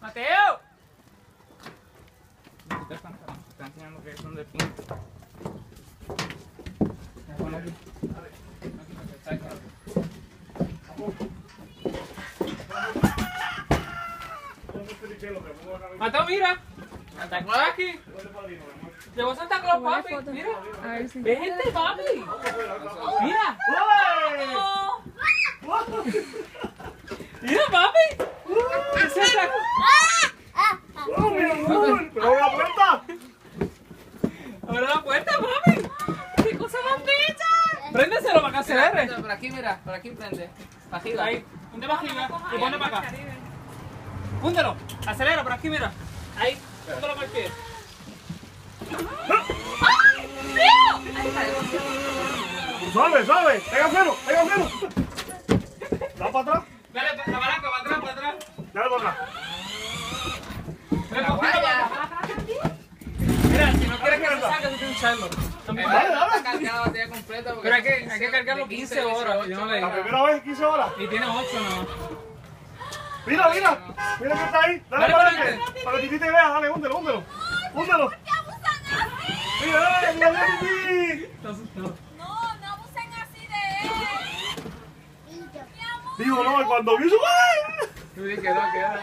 Mateo. Te están, te están enseñando que son de pinto. Ya, ponlo aquí. Mateo, mira. Santa Claus aquí. Llegó Santa Claus, papi. Mira. A ver si. Ve gente, papi. Mira. Mira, papi. Santa ¡Pero la puerta! Abre la puerta, papi. ¡Qué cosa más bella! Préndeselo para que acelere. Por aquí, mira, por aquí prende. Arriba. Ahí, ponte arriba y ponte para acá. Púntelo, acelera por aquí, mira. Ahí, púntelo para el pie. ¡Suave, suave! ¡Pega freno! ¡Pega freno! ¿Da para atrás? Dale, la palanca, para atrás, para atrás. Dale para atrás. Mira, si no quieres que la batería completa. porque Pero hay que, hay que cargarlo 15 horas. Yo no le La primera vez, 15 horas. Y tiene 8 no. Mira, mira. Mira que está ahí. Dale Dale para para adelante. Para que Titi te vea. Dale, húndelo, húndelo. Húndelo. Mira, dale, mira, mira, Titi. Está asustado. No, no abusen así de él. Digo, no, cuando vi su... ¡Ay! Tú di que no, que no. es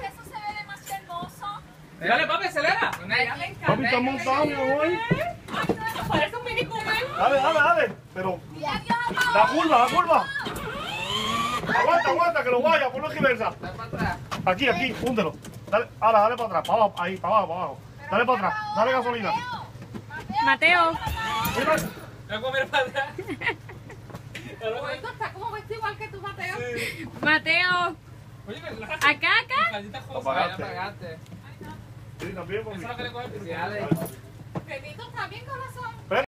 que eso se ve demasiado hermoso. Dale, papi, acelera. Papi, está montado, mi amor. Parece un mini. Dale, dale, dale. Pero, la curva, la curva. Aguanta, aguanta, que lo vaya, ponlo en reversa. Dale para atrás. Aquí, aquí, húndelo. Dale, ahora, dale para atrás, para abajo, ahí, para abajo, para abajo. Dale para atrás, dale gasolina. Mateo. Voy a comer para atrás. Esto está como vestido igual que tu Mateo. Mateo. Oye, Acá, acá. Apagaste. Ya apagaste. sí, también Eso es lo conmigo. que le coge el Felicidades. Benito está bien, corazón.